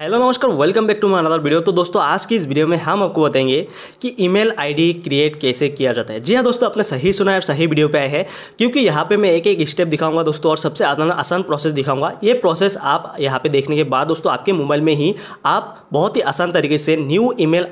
Hello, नमस्कार welcome back to my another video तो दोस्तों, आज की इस वीडियो में हम आपको बताएँगे कि ईमेल आईडी क्रिएट कैसे किया जाता है। जी हाँ दोस्तों, आपने सही सुना है और सही वीडियो पे आए हैं, क्योंकि यहाँ पे मैं एक एक स्टेप दिखाऊँगा दोस्तों, और सबसे आसान आसान प्रोसेस दिखाऊँगा। ये प्रोसेस आप यहाँ पे देखने के बाद दोस्तों, आपके मोबाइल में ही आप बहुत ही आसान तरीके से न्यू ई मेल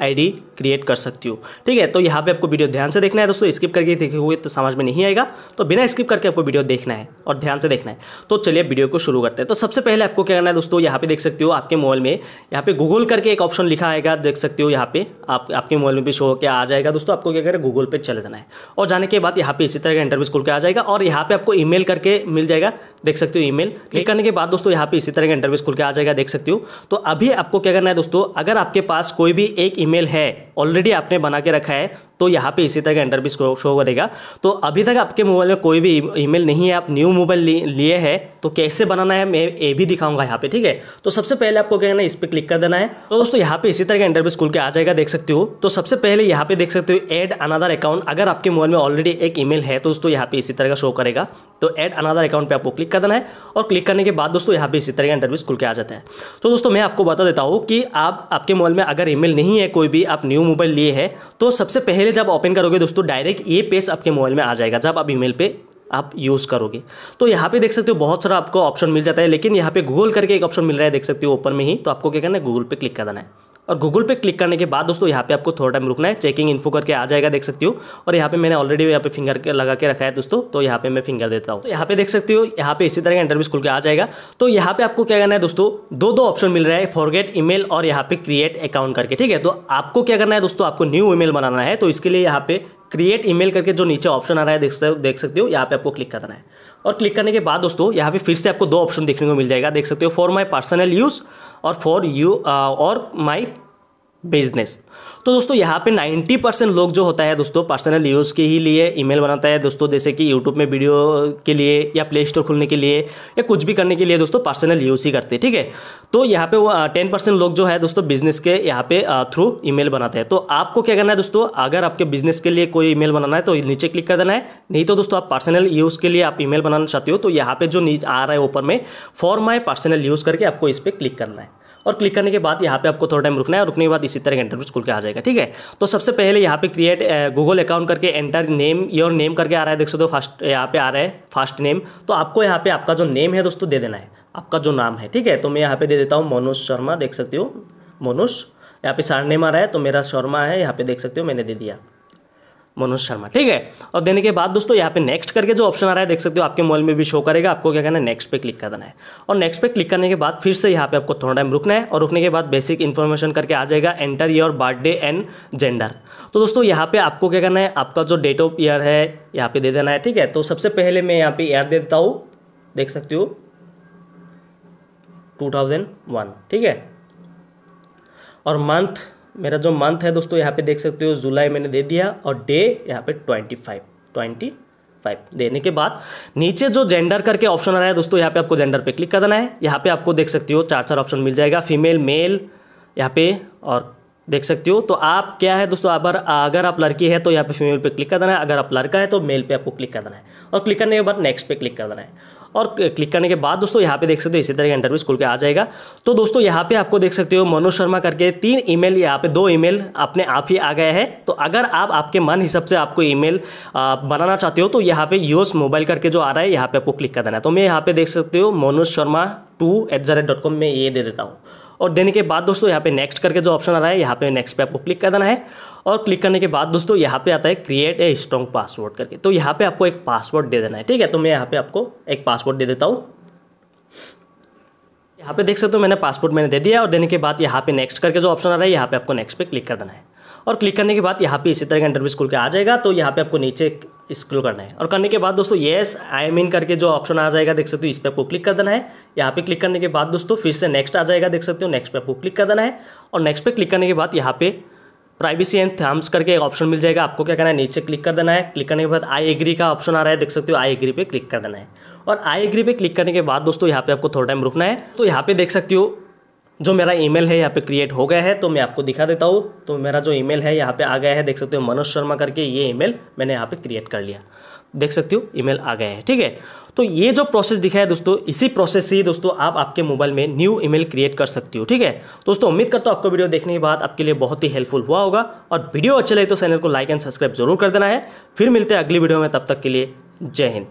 क्रिएट कर सकती हो। ठीक है तो यहाँ पे आपको वीडियो ध्यान से देखना है दोस्तों स्किप करके देखे हुए तो समझ में नहीं आएगा। तो बिना स्किप करके आपको वीडियो देखना है और ध्यान से देखना है। तो चलिए वीडियो को शुरू करते हैं। तो सबसे पहले आपको क्या करना है दोस्तों, यहाँ पे देख सकते हो, आपके मोबाइल में यहाँ पे गूगल करके एक ऑप्शन लिखा आएगा देख सकते हो यहाँ पे। आप आपके मोबाइल में भी शो होकर आ जाएगा। दोस्तों आपको क्या करें? गूगल पे चले जाना है। और जाने के बाद यहाँ पे इसी तरह का इंटरव्यू खुल के आ जाएगा और यहाँ पे आपको ईमेल करके मिल जाएगा। देख सकते हो ईमेल क्लिक करने के बाद दोस्तों यहाँ पे इसी तरह का इंटरव्यू खुल के आ जाएगा देख सकते हो। तो अभी आपको क्या करना है दोस्तों? अगर आपके पास कोई भी एक ईमेल है ऑलरेडी आपने बना के रखा है तो यहाँ पे इसी तरह का इंटरव्यू शो करेगा। तो अभी तक आपके मोबाइल में कोई भी ईमेल नहीं है, आप न्यू मोबाइल लिए है तो कैसे बनाना है, मैं ये भी दिखाऊँगा यहाँ पे, ठीक है? तो सबसे पहले आपको क्या करना है, इस पर क्लिक कर देना है। तो दोस्तों, यहाँ पे इसी तरह का इंटरव्यू खुल के आ जाएगा, देख सकते हो। तो सबसे पहले यहाँ पे देख सकते हो एड अनदर अकाउंट अगर आपके मोबाइल में ऑलरेडी एक ईमेल है तो दोस्तों, यहाँ पे इसी तरह का शो करेगा। तो एड अनदर अकाउंट पे आपको क्लिक कर देना है और क्लिक करने के बाद दोस्तों, यहाँ पे इसी तरह का इंटरव्यू खुल के आ जाता है। तो दोस्तों, मैं आपको बता देता हूँ कि आप, आपके मोबाइल में अगर ईमेल नहीं है, कोई भी, आप न्यू मोबाइल लिए है तो सबसे पहले जब ओपन करोगे दोस्तों डायरेक्ट ये पेज आपके मोबाइल में आ जाएगा, जब आप ईमेल पे आप यूज़ करोगे। तो यहाँ पे देख सकते हो बहुत सारा आपको ऑप्शन मिल जाता है, लेकिन यहाँ पे गूगल करके एक ऑप्शन मिल रहा है, देख सकते हो ऊपर में ही। तो आपको क्या करना है? गूगल पे क्लिक कर देना है। और गूगल पे क्लिक करने के बाद दोस्तों यहाँ पे आपको थोड़ा टाइम रुकना है चेकिंग इन्फो करके आ जाएगा देख सकती हो और यहाँ पे मैंने ऑलरेडी यहाँ पे फिंगर के लगा के रखा है दोस्तों तो यहाँ पे मैं फिंगर देता हूँ तो यहाँ पे देख सकते हो यहाँ पे इसी तरह का इंटरव्यू खुल के आ जाएगा तो यहाँ पे आपको क्या करना है दोस्तों दो दो ऑप्शन मिल रहा है फॉरगेट ईमेल और यहाँ पे क्रिएट अकाउंट करके ठीक है तो आपको क्या करना है दोस्तों आपको न्यू ईमेल बनाना है तो इसके लिए यहाँ पे क्रिएट ईमेल करके जो नीचे ऑप्शन आ रहा है देख देख सकते हो यहाँ पे आपको क्लिक करना है और क्लिक करने के बाद दोस्तों यहाँ पे फिर से आपको दो ऑप्शन देखने को मिल जाएगा देख सकते हो फॉर माई पर्सनल यूज़ और फॉर यू और माई बिज़नेस तो दोस्तों, यहाँ पे 90 परसेंट लोग जो होता है दोस्तों पर्सनल यूज़ के ही लिए ईमेल बनाता है दोस्तों, जैसे कि यूट्यूब में वीडियो के लिए या प्ले स्टोर खुलने के लिए या कुछ भी करने के लिए दोस्तों पर्सनल यूज़ ही करते हैं, ठीक है? तो यहाँ पे वो टेन परसेंट लोग जो है दोस्तों बिज़नेस के यहाँ पे थ्रू ईमेल बनाते हैं। तो आपको क्या करना है दोस्तों, अगर आपके बिज़नेस के लिए कोई ईमेल बनाना है तो नीचे क्लिक कर देना है। नहीं तो दोस्तों, आप पर्सनल यूज़ के लिए आप ईमेल बनाना चाहते हो तो यहाँ पे जो आ रहा है ऊपर में फॉर माई पर्सनल यूज़ करके आपको इस पर क्लिक करना है। और क्लिक करने के बाद यहाँ पे आपको थोड़ा टाइम रुकना है रुकने के बाद इसी तरह इंटरव्यू खुल के आ जाएगा, ठीक है? तो सबसे पहले यहाँ पे क्रिएट गूगल अकाउंट करके एंटर नेम योर नेम करके आ रहा है, देख सकते हो फ़र्स्ट यहाँ पे आ रहा है फ़र्स्ट नेम तो आपको यहाँ पे आपका जो नेम है दोस्तों दे देना है, आपका जो नाम है, ठीक है? तो मैं यहाँ पे दे देता हूँ मनोज शर्मा, देख सकते हो? मनोज, यहाँ पे सार नेम आ रहा है तो मेरा शर्मा है, यहाँ पे देख सकते हो मैंने दे दिया। मनोज शर्मा। ठीक है? और देने के बाद दोस्तों, यहाँ पे नेक्स्ट करके जो ऑप्शन आ रहा है, देख सकते हो, आपके मोबाइल में भी शो करेगा। आपको क्या करना है? नेक्स्ट पे क्लिक कर देना है। और नेक्स्ट पे क्लिक करने के बाद फिर से यहाँ पे आपको थोड़ा टाइम रुकना है और रुकने के बाद बेसिक इन्फॉर्मेशन करके आ जाएगा enter your birthday and gender तो दोस्तों, यहाँ पे आपको क्या करना है? आपका जो डेट ऑफ़ ईयर है, यहाँ पे दे देना है, ठीक है? तो सबसे पहले मैं यहाँ पे ईयर दे देता हूँ। देख सकते हो? टू ठीक है? और मंथ मेरा जो मंथ है दोस्तों, यहाँ पे देख सकते हो, जुलाई मैंने दे दिया और डे यहाँ पे ट्वेंटी फाइव ट्वेंटी फाइव देने के बाद नीचे जो जेंडर करके ऑप्शन आ रहा है दोस्तों, यहाँ पे आपको जेंडर पे क्लिक कर देना है। यहाँ पे आपको देख सकते हो चार चार ऑप्शन मिल जाएगा फीमेल मेल यहाँ पे और देख सकते हो। तो आप क्या है दोस्तों अगर अगर आप लड़की है तो यहाँ पे फीमेल पे क्लिक कर देना है, अगर आप लड़का है तो मेल पे आपको क्लिक कर देना है और क्लिक करने के बाद नेक्स्ट पे क्लिक कर देना है। और क्लिक करने के बाद दोस्तों यहाँ पे देख सकते हो इसी तरह का इंटरव्यू खुल के आ जाएगा। तो दोस्तों यहाँ पे आपको देख सकते हो मनोज शर्मा करके तीन ईमेल यहाँ पे दो ईमेल अपने आप ही आ गए हैं। तो अगर आप, आपके मन हिसाब से आपको ईमेल बनाना चाहते हो तो यहाँ पे यूएस मोबाइल करके जो आ रहा है, यहाँ पे आपको क्लिक कर देना है। तो मैं यहाँ पे देख सकते हो Manoj Sharma two at the rate dot com में ये दे देता हूँ। और देने के बाद दोस्तों यहाँ पे नेक्स्ट करके जो ऑप्शन आ रहा है, यहाँ पे नेक्स्ट पे आपको क्लिक कर देना है। और क्लिक करने के बाद दोस्तों यहाँ पे आता है क्रिएट ए स्ट्रॉन्ग पासवर्ड करके तो यहाँ पे आपको एक पासवर्ड दे देना है ठीक है तो मैं यहाँ पे आपको एक पासवर्ड दे देता हूँ यहाँ पे देख सकते हो मैंने पासपोर्ट मैंने दे दिया और देने के बाद यहाँ पे नेक्स्ट करके जो ऑप्शन आ रहा है यहाँ पे आपको नेक्स्ट पे क्लिक कर देना है और क्लिक करने के बाद यहाँ पे इसी तरह का इंटरव्यू स्कूल के आ जाएगा तो यहाँ पे आपको नीचे स्क्रॉल करना है और करने के बाद दोस्तों येस आई एम इन करके जो ऑप्शन आ जाएगा देख सकते हो इस पर आपको क्लिक कर देना है यहाँ पे क्लिक करने के बाद दोस्तों फिर से नेक्स्ट आ जाएगा देख सकते हो नेक्स्ट पे आपको क्लिक कर देना है और नेक्स्ट पे क्लिक करने के बाद यहाँ पे प्राइवेसी एंड थम्स करके एक ऑप्शन मिल जाएगा। आपको क्या करना है? नीचे क्लिक कर देना है। क्लिक करने के बाद आई एग्री का ऑप्शन आ रहा है। देख सकते हो आई एग्री पे क्लिक कर देना है। और आई एग्री पे क्लिक करने के बाद दोस्तों, यहाँ पे आपको थोड़ा टाइम रुकना है। तो यहाँ पे देख सकते हो जो मेरा ईमेल है यहाँ पे क्रिएट हो गया है तो मैं आपको दिखा देता हूँ। तो मेरा जो ईमेल है यहाँ पे आ गया है, देख सकते हो मनोज शर्मा करके ये ईमेल मैंने यहाँ पे क्रिएट कर लिया। देख सकते हो ईमेल आ गया है, ठीक है? तो ये जो प्रोसेस दिखा है दोस्तों, इसी प्रोसेस से ही दोस्तों आप आपके मोबाइल में न्यू ईमेल क्रिएट कर सकती हो, ठीक है? दोस्तों, उम्मीद करता हूँ आपको वीडियो देखने के बाद आपके लिए बहुत ही हेल्पफुल हुआ होगा। और वीडियो अच्छा लगे तो चैनल को लाइक एंड सब्सक्राइब ज़रूर कर देना है। फिर मिलते हैं अगली वीडियो में, तब तक के लिए जय हिंद।